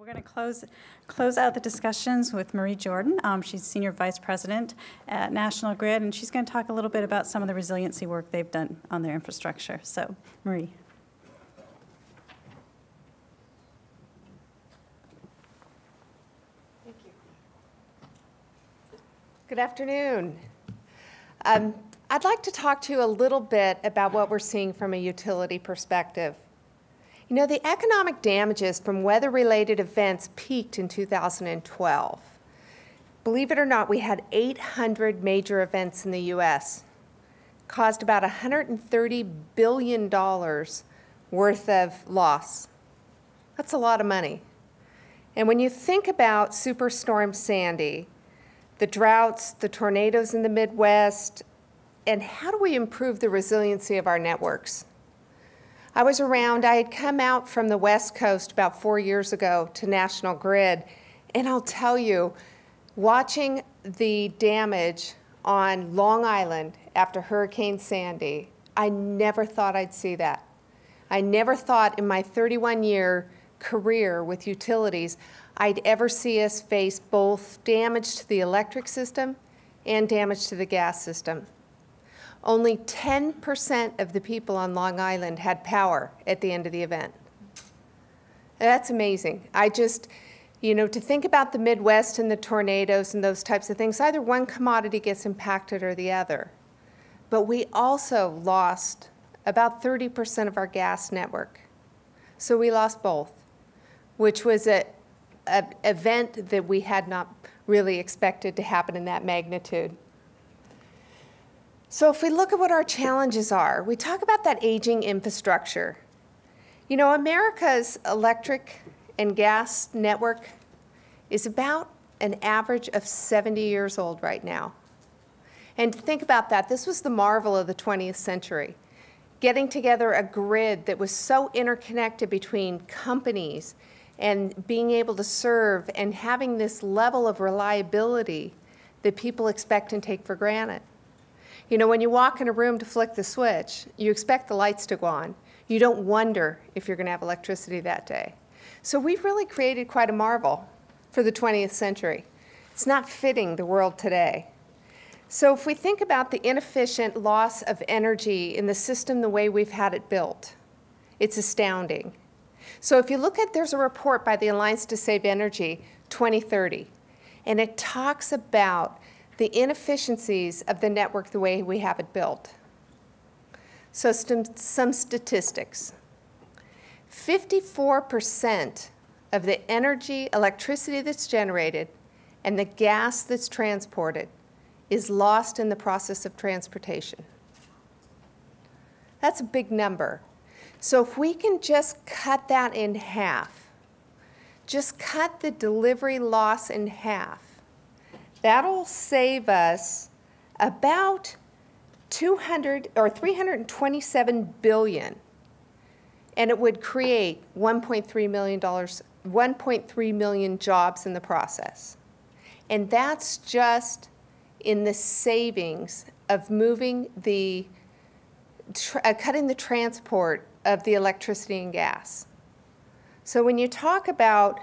we're going to close, close out the discussions with Marie Jordan. Um, She's Senior Vice President at National Grid, and she's going to talk a little bit about some of the resiliency work they've done on their infrastructure. So, Marie. Thank you. Good afternoon. Um, I'd like to talk to you a little bit about what we're seeing from a utility perspective. You know, the economic damages from weather-related events peaked in 2012. Believe it or not, we had 800 major events in the U.S., caused about $130 billion worth of loss. That's a lot of money. And when you think about Superstorm Sandy, the droughts, the tornadoes in the Midwest, and how do we improve the resiliency of our networks? I was around, I had come out from the West Coast about four years ago to National Grid, and I'll tell you, watching the damage on Long Island after Hurricane Sandy, I never thought I'd see that. I never thought in my 31 year career with utilities I'd ever see us face both damage to the electric system and damage to the gas system. Only 10% of the people on Long Island had power at the end of the event. That's amazing. I just, you know, to think about the Midwest and the tornadoes and those types of things, either one commodity gets impacted or the other. But we also lost about 30% of our gas network. So we lost both, which was a, a event that we had not really expected to happen in that magnitude. So if we look at what our challenges are, we talk about that aging infrastructure. You know, America's electric and gas network is about an average of 70 years old right now. And think about that, this was the marvel of the 20th century. Getting together a grid that was so interconnected between companies and being able to serve and having this level of reliability that people expect and take for granted. You know, when you walk in a room to flick the switch, you expect the lights to go on. You don't wonder if you're going to have electricity that day. So we've really created quite a marvel for the 20th century. It's not fitting the world today. So if we think about the inefficient loss of energy in the system the way we've had it built, it's astounding. So if you look at, there's a report by the Alliance to Save Energy 2030, and it talks about the inefficiencies of the network the way we have it built. So some, some statistics. 54% of the energy, electricity that's generated and the gas that's transported is lost in the process of transportation. That's a big number. So if we can just cut that in half, just cut the delivery loss in half, That'll save us about 200 or 327 billion and it would create 1.3 million dollars 1.3 million jobs in the process. And that's just in the savings of moving the uh, cutting the transport of the electricity and gas. So when you talk about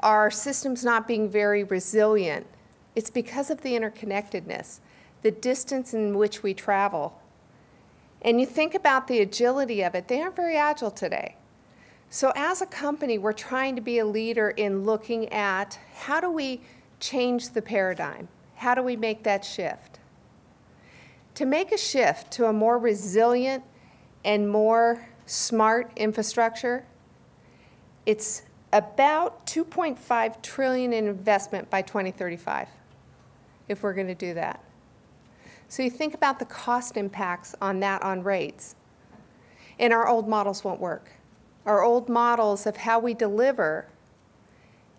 our systems not being very resilient, it's because of the interconnectedness, the distance in which we travel. And you think about the agility of it, they aren't very agile today. So as a company, we're trying to be a leader in looking at how do we change the paradigm? How do we make that shift? To make a shift to a more resilient and more smart infrastructure, it's about 2.5 trillion in investment by 2035 if we're going to do that. So you think about the cost impacts on that on rates. And our old models won't work. Our old models of how we deliver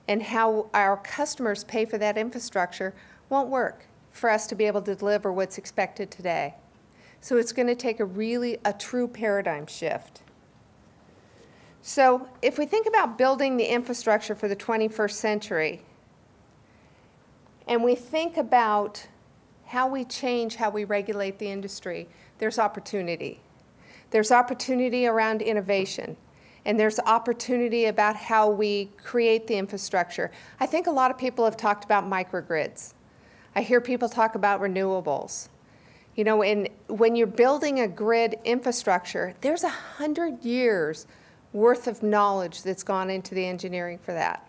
and how our customers pay for that infrastructure won't work for us to be able to deliver what's expected today. So it's going to take a really a true paradigm shift. So if we think about building the infrastructure for the 21st century, and we think about how we change how we regulate the industry, there's opportunity. There's opportunity around innovation. and there's opportunity about how we create the infrastructure. I think a lot of people have talked about microgrids. I hear people talk about renewables. You know, and when you're building a grid infrastructure, there's a hundred years worth of knowledge that's gone into the engineering for that.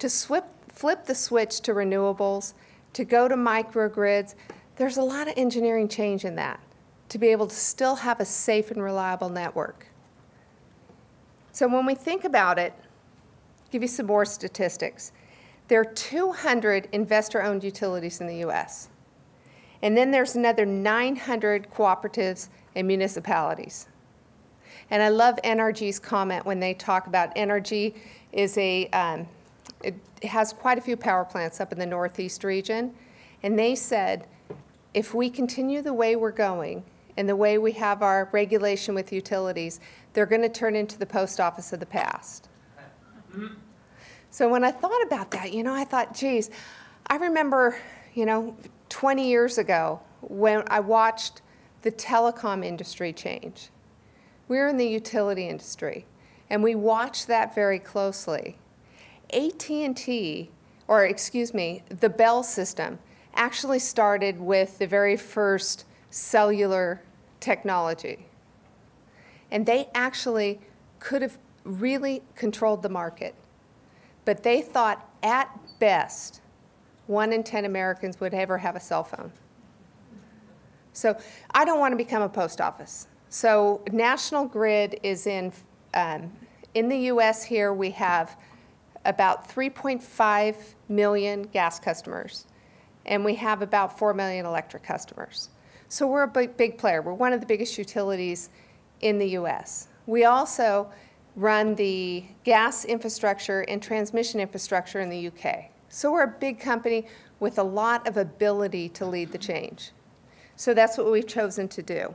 To swip, flip the switch to renewables, to go to microgrids, there's a lot of engineering change in that to be able to still have a safe and reliable network. So when we think about it, give you some more statistics. There are 200 investor-owned utilities in the U.S. And then there's another 900 cooperatives and municipalities. And I love NRG's comment when they talk about NRG is a, um, it has quite a few power plants up in the Northeast region. And they said, if we continue the way we're going and the way we have our regulation with utilities, they're going to turn into the post office of the past. So when I thought about that, you know, I thought, geez, I remember, you know, 20 years ago when I watched the telecom industry change. We're in the utility industry, and we watched that very closely. AT&T, or excuse me, the Bell system, actually started with the very first cellular technology. And they actually could have really controlled the market. But they thought at best, one in 10 Americans would ever have a cell phone. So I don't want to become a post office. So National Grid is in, um, in the US here, we have about 3.5 million gas customers, and we have about 4 million electric customers. So we're a big, big player. We're one of the biggest utilities in the US. We also run the gas infrastructure and transmission infrastructure in the UK. So we're a big company with a lot of ability to lead the change. So that's what we've chosen to do.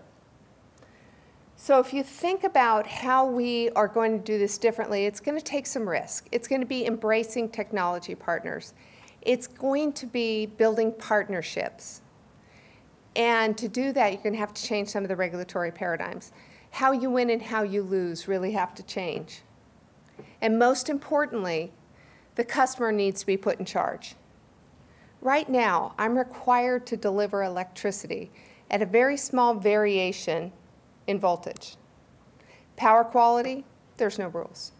So if you think about how we are going to do this differently, it's going to take some risk. It's going to be embracing technology partners. It's going to be building partnerships. And to do that, you're going to have to change some of the regulatory paradigms. How you win and how you lose really have to change. And most importantly, the customer needs to be put in charge. Right now, I'm required to deliver electricity at a very small variation in voltage. Power quality, there's no rules.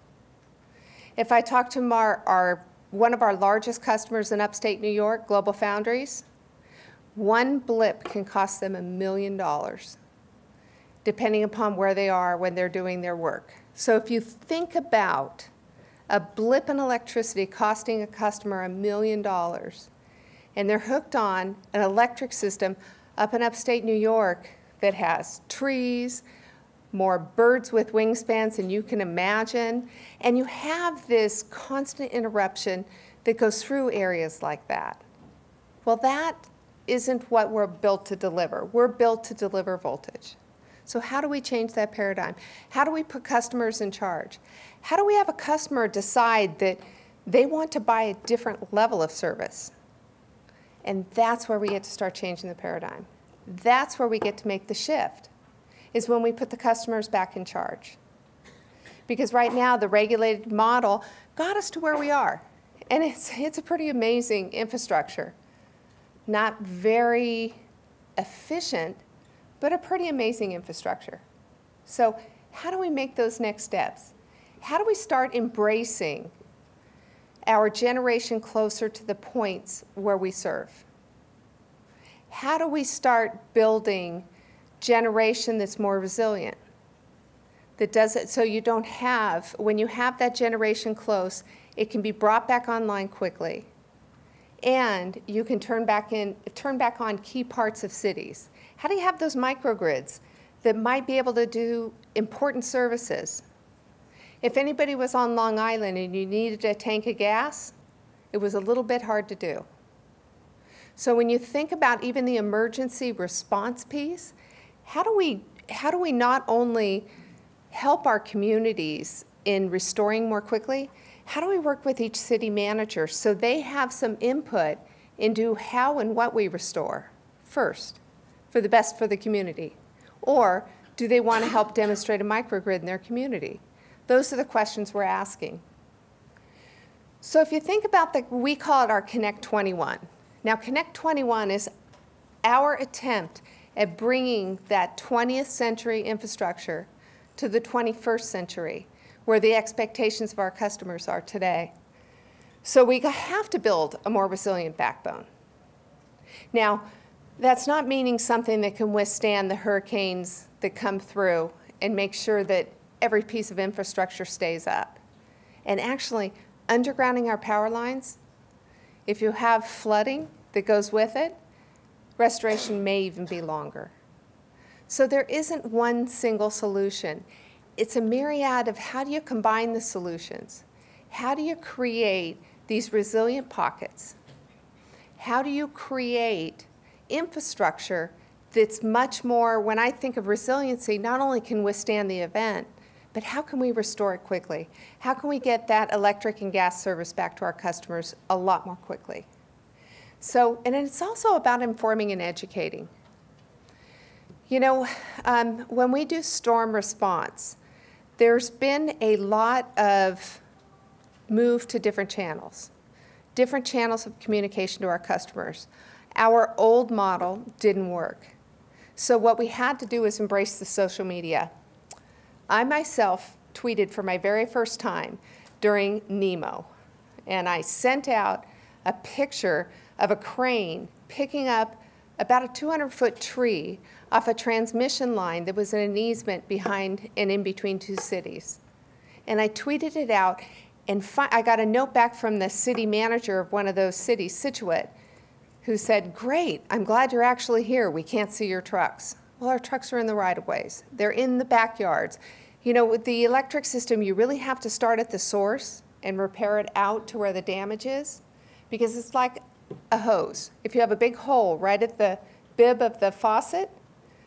If I talk to our, our, one of our largest customers in upstate New York, Global Foundries, one blip can cost them a million dollars, depending upon where they are when they're doing their work. So if you think about a blip in electricity costing a customer a million dollars, and they're hooked on an electric system up in upstate New York that has trees, more birds with wingspans than you can imagine, and you have this constant interruption that goes through areas like that. Well, that isn't what we're built to deliver. We're built to deliver voltage. So how do we change that paradigm? How do we put customers in charge? How do we have a customer decide that they want to buy a different level of service? And that's where we get to start changing the paradigm. That's where we get to make the shift, is when we put the customers back in charge. Because right now, the regulated model got us to where we are. And it's, it's a pretty amazing infrastructure. Not very efficient, but a pretty amazing infrastructure. So how do we make those next steps? How do we start embracing our generation closer to the points where we serve? How do we start building generation that's more resilient? That does it so you don't have, when you have that generation close, it can be brought back online quickly. And you can turn back in, turn back on key parts of cities. How do you have those microgrids that might be able to do important services? If anybody was on Long Island and you needed a tank of gas, it was a little bit hard to do. So when you think about even the emergency response piece, how do we, how do we not only help our communities in restoring more quickly, how do we work with each city manager so they have some input into how and what we restore first for the best for the community? Or do they want to help demonstrate a microgrid in their community? Those are the questions we're asking. So if you think about the, we call it our Connect 21. Now, Connect 21 is our attempt at bringing that 20th century infrastructure to the 21st century, where the expectations of our customers are today. So we have to build a more resilient backbone. Now, that's not meaning something that can withstand the hurricanes that come through and make sure that every piece of infrastructure stays up. And actually, undergrounding our power lines, if you have flooding that goes with it, restoration may even be longer. So there isn't one single solution. It's a myriad of how do you combine the solutions? How do you create these resilient pockets? How do you create infrastructure that's much more, when I think of resiliency, not only can withstand the event, but how can we restore it quickly? How can we get that electric and gas service back to our customers a lot more quickly? So, and it's also about informing and educating. You know, um, when we do storm response, there's been a lot of move to different channels, different channels of communication to our customers. Our old model didn't work. So what we had to do was embrace the social media. I myself tweeted for my very first time during NEMO, and I sent out a picture of a crane picking up about a 200-foot tree off a transmission line that was in an easement behind and in between two cities. And I tweeted it out, and I got a note back from the city manager of one of those cities, Scituate, who said, Great, I'm glad you're actually here. We can't see your trucks. Well, our trucks are in the right of ways, they're in the backyards. You know, with the electric system, you really have to start at the source and repair it out to where the damage is because it's like a hose. If you have a big hole right at the bib of the faucet,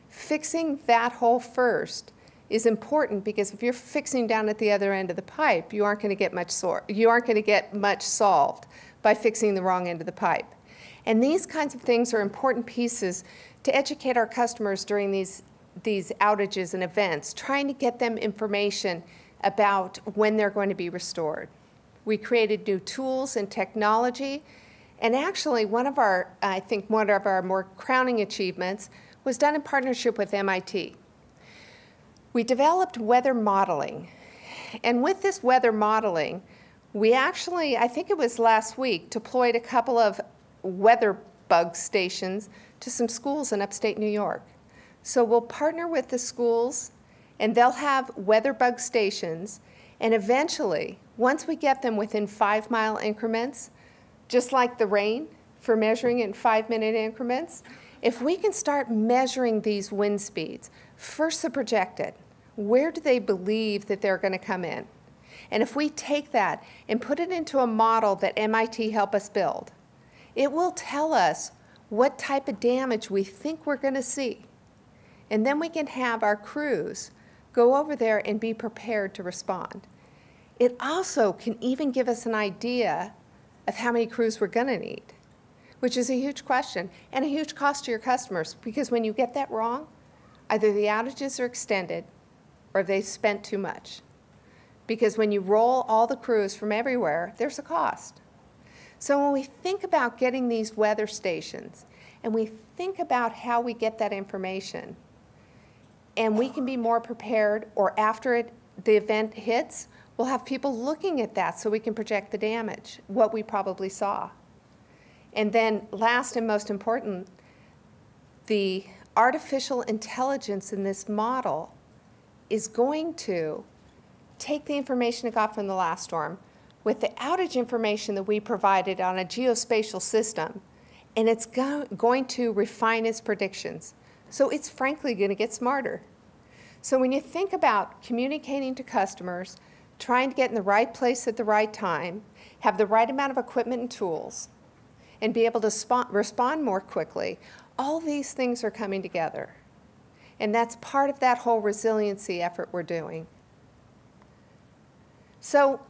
fixing that hole first is important because if you're fixing down at the other end of the pipe, you aren't going to get much sore. You aren't going to get much solved by fixing the wrong end of the pipe. And these kinds of things are important pieces to educate our customers during these these outages and events, trying to get them information about when they're going to be restored. We created new tools and technology and actually, one of our, I think, one of our more crowning achievements was done in partnership with MIT. We developed weather modeling. And with this weather modeling, we actually, I think it was last week, deployed a couple of weather bug stations to some schools in upstate New York. So we'll partner with the schools, and they'll have WeatherBug stations. And eventually, once we get them within five mile increments, just like the rain for measuring in five minute increments, if we can start measuring these wind speeds, first the projected, where do they believe that they're going to come in? And if we take that and put it into a model that MIT helped us build, it will tell us what type of damage we think we're going to see. And then we can have our crews go over there and be prepared to respond. It also can even give us an idea of how many crews we're going to need, which is a huge question and a huge cost to your customers because when you get that wrong, either the outages are extended or they've spent too much. Because when you roll all the crews from everywhere, there's a cost. So when we think about getting these weather stations and we think about how we get that information, and we can be more prepared, or after it, the event hits, we'll have people looking at that so we can project the damage, what we probably saw. And then last and most important, the artificial intelligence in this model is going to take the information it got from the last storm with the outage information that we provided on a geospatial system, and it's go going to refine its predictions. So it's frankly going to get smarter. So when you think about communicating to customers, trying to get in the right place at the right time, have the right amount of equipment and tools, and be able to respond more quickly. All these things are coming together. And that's part of that whole resiliency effort we're doing. So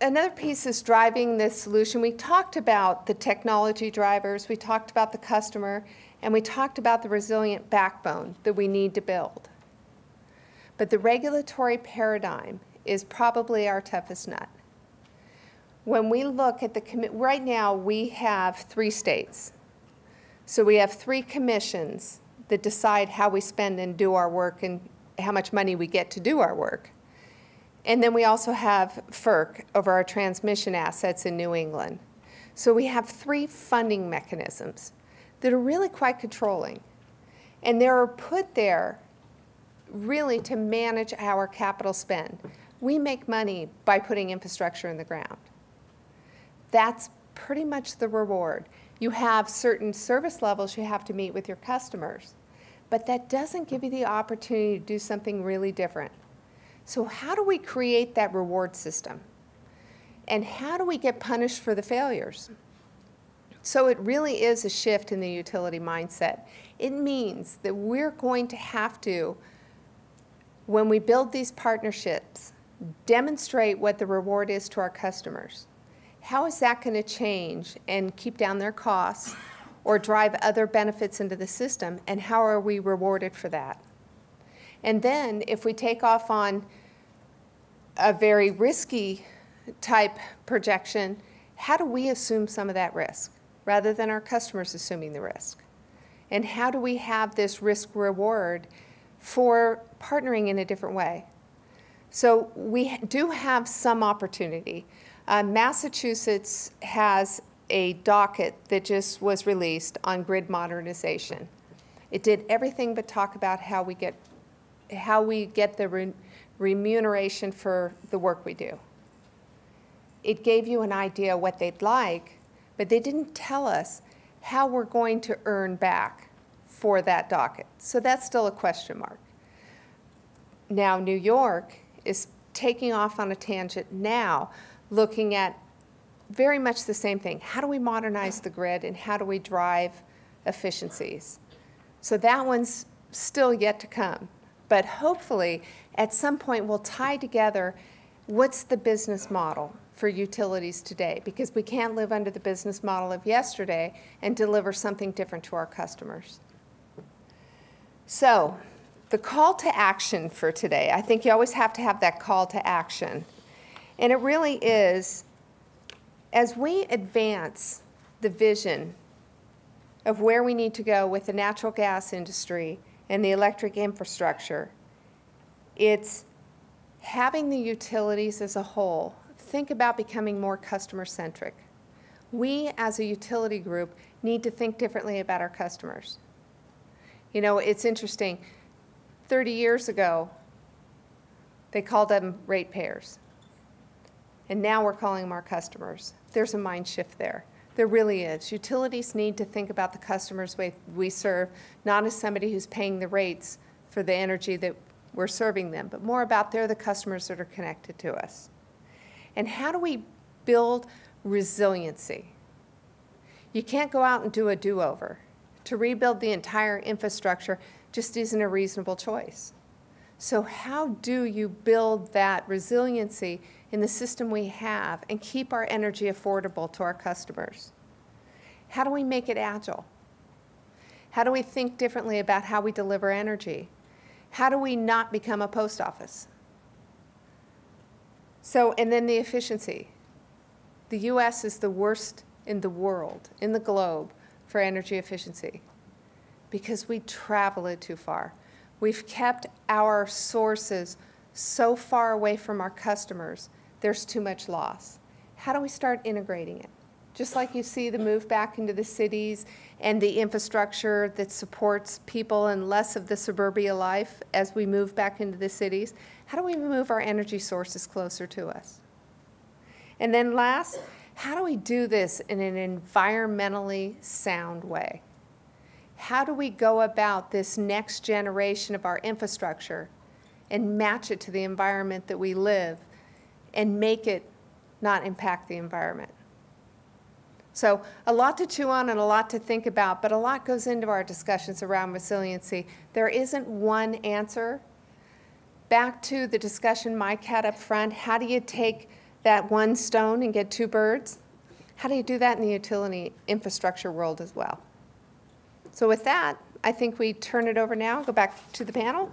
another piece is driving this solution. We talked about the technology drivers, we talked about the customer, and we talked about the resilient backbone that we need to build. But the regulatory paradigm is probably our toughest nut. When we look at the, right now, we have three states. So we have three commissions that decide how we spend and do our work and how much money we get to do our work. And then we also have FERC over our transmission assets in New England. So we have three funding mechanisms that are really quite controlling. And they're put there really to manage our capital spend. We make money by putting infrastructure in the ground. That's pretty much the reward. You have certain service levels you have to meet with your customers, but that doesn't give you the opportunity to do something really different. So, how do we create that reward system? And how do we get punished for the failures? So, it really is a shift in the utility mindset. It means that we're going to have to, when we build these partnerships, demonstrate what the reward is to our customers. How is that going to change and keep down their costs or drive other benefits into the system? And how are we rewarded for that? And then if we take off on a very risky type projection, how do we assume some of that risk rather than our customers assuming the risk? And how do we have this risk reward for partnering in a different way? So we do have some opportunity. Uh, Massachusetts has a docket that just was released on grid modernization. It did everything but talk about how we get how we get the re- remuneration for the work we do. It gave you an idea what they'd like, but they didn't tell us how we're going to earn back for that docket. So that's still a question mark. Now, New York is taking off on a tangent now, looking at very much the same thing. How do we modernize the grid and how do we drive efficiencies? So that one's still yet to come. But hopefully, at some point, we'll tie together what's the business model for utilities today? Because we can't live under the business model of yesterday and deliver something different to our customers. So, the call to action for today, I think you always have to have that call to action. And it really is as we advance the vision of where we need to go with the natural gas industry and the electric infrastructure, it's having the utilities as a whole think about becoming more customer centric. We, as a utility group, need to think differently about our customers. You know, it's interesting. 30 years ago, they called them ratepayers. And now we're calling them our customers. There's a mind shift there. There really is. Utilities need to think about the customers we, we serve, not as somebody who's paying the rates for the energy that we're serving them, but more about they're the customers that are connected to us. And how do we build resiliency? You can't go out and do a do over. To rebuild the entire infrastructure just isn't a reasonable choice. So, how do you build that resiliency in the system we have and keep our energy affordable to our customers? How do we make it agile? How do we think differently about how we deliver energy? How do we not become a post office? So, and then the efficiency. The US is the worst in the world, in the globe, for energy efficiency because we travel it too far. We've kept our sources so far away from our customers, there's too much loss. How do we start integrating it? Just like you see the move back into the cities and the infrastructure that supports people and less of the suburbia life as we move back into the cities, how do we move our energy sources closer to us? And then last, how do we do this in an environmentally sound way? How do we go about this next generation of our infrastructure and match it to the environment that we live and make it not impact the environment? So, a lot to chew on and a lot to think about, but a lot goes into our discussions around resiliency. There isn't one answer. Back to the discussion Mike had up front how do you take that one stone and get two birds? How do you do that in the utility infrastructure world as well? So with that, I think we turn it over now, go back to the panel.